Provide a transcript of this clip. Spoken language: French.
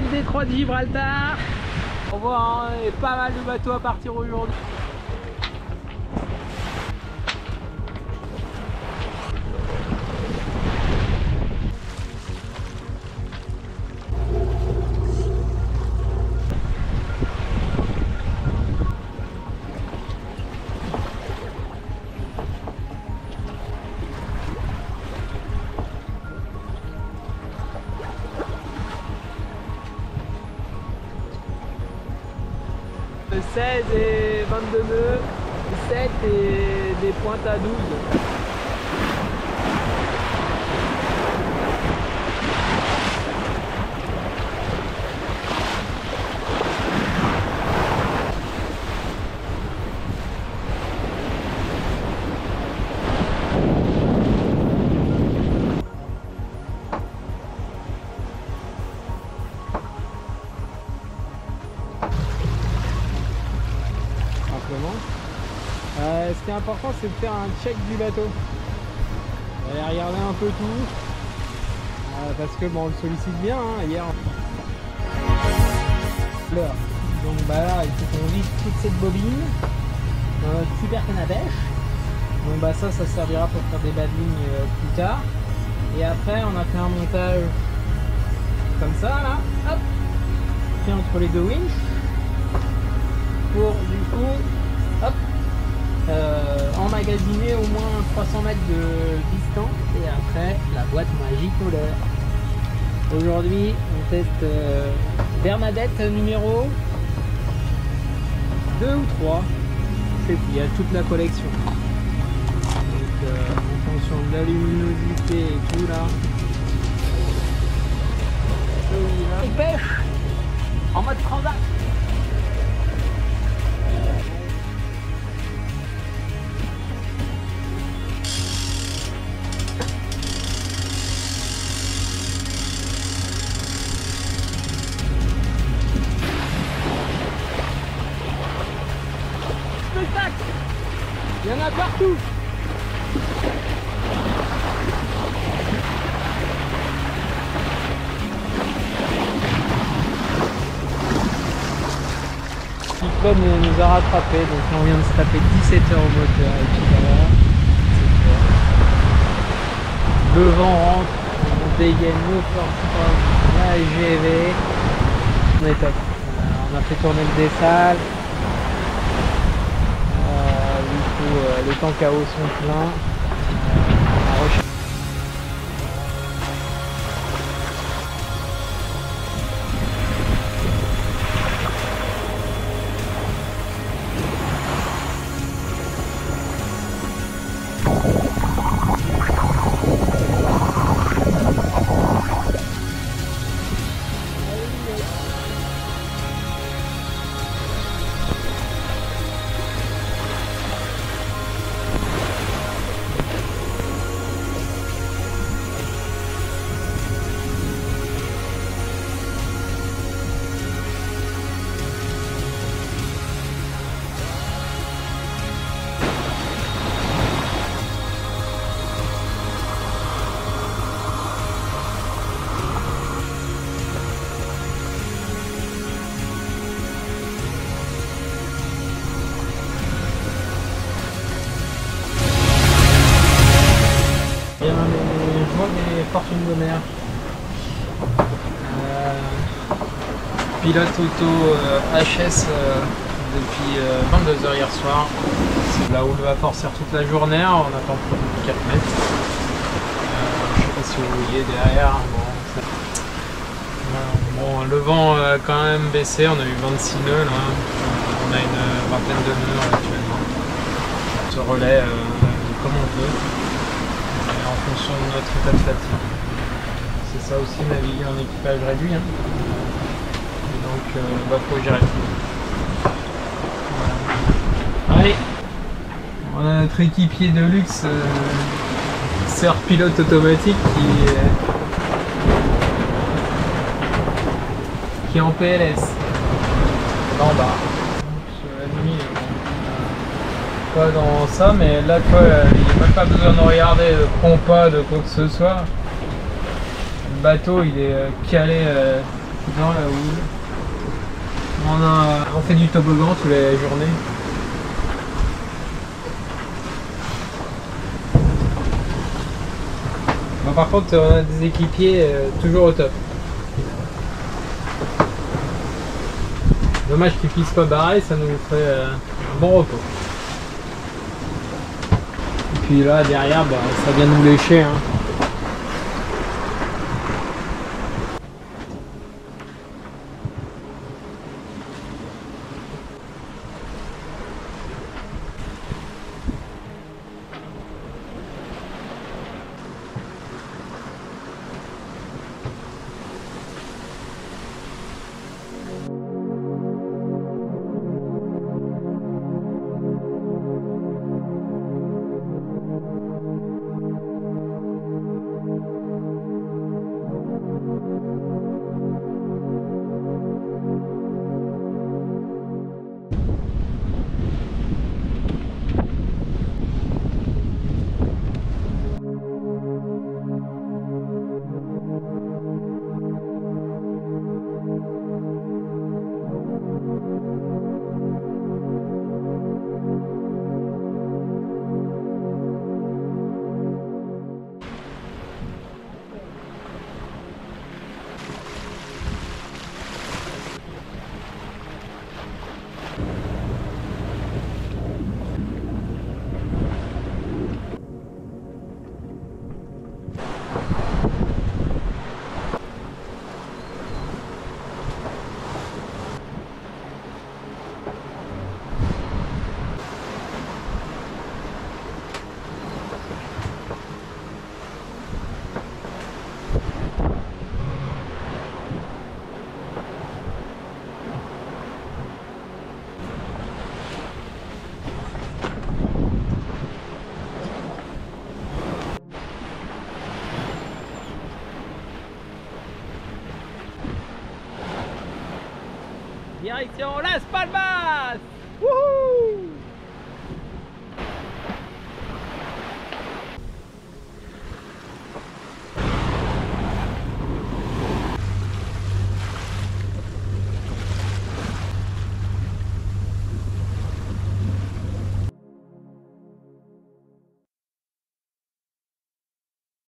le détroit de Gibraltar. On voit hein, pas mal de bateaux à partir aujourd'hui. 16 et 22 nœuds, 17 et des pointes à 12. Important, c'est de faire un check du bateau. Aller regarder un peu tout. Euh, parce que bon, on le sollicite bien hein, hier. Donc bah là, il faut qu'on vide toute cette bobine dans notre super canne à pêche. Bah ça, ça servira pour faire des bas de euh, plus tard. Et après, on a fait un montage comme ça là, hop, fait entre les deux winches pour du coup hop, euh, emmagasiner au moins 300 mètres de distance et après la boîte magique Moller. Aujourd'hui on teste euh, Bernadette numéro 2 ou 3, je sais plus, il y a toute la collection. Donc euh, en fonction de la luminosité et tout là. On pêche en mode transat. Partout nous a rattrapé, donc là on vient de se taper 17 heures au moteur et puis voilà. Le vent rentre, on dégaine nos forces, la GV, on est top. On a fait tourner le dessal, euh, du euh, les à eau sont pleins. Euh, pilote auto euh, HS euh, depuis 22h hier soir. C'est là où le vapor sert toute la journée, on attend pour 4 mètres. Euh, je sais pas si vous voyez derrière. Voilà. Bon, le vent a quand même baissé, on a eu 26 nœuds là. On a une vingtaine de nœuds actuellement. On se relaie euh, comme on peut en fonction de notre état de fatigue. Ça aussi naviguer en équipage réduit. hein. Donc, euh, bah, faut gérer. Voilà. Allez, on a notre équipier de luxe, euh, pilote automatique qui, euh, qui est en PLS. En bas. Euh, pas dans ça, mais là, euh, il n'y a même pas besoin de regarder de compas, de quoi que ce soit. Bateau, il est euh, calé euh, dans la houle. On, a, on fait du toboggan toute la journée. Par contre, on a des équipiers euh, toujours au top. Dommage qu'ils puissent pas barrer, ça nous ferait un bon repos. Et puis là, derrière, bah, ça vient nous lécher. hein. Direction Las Palmas. Wouhou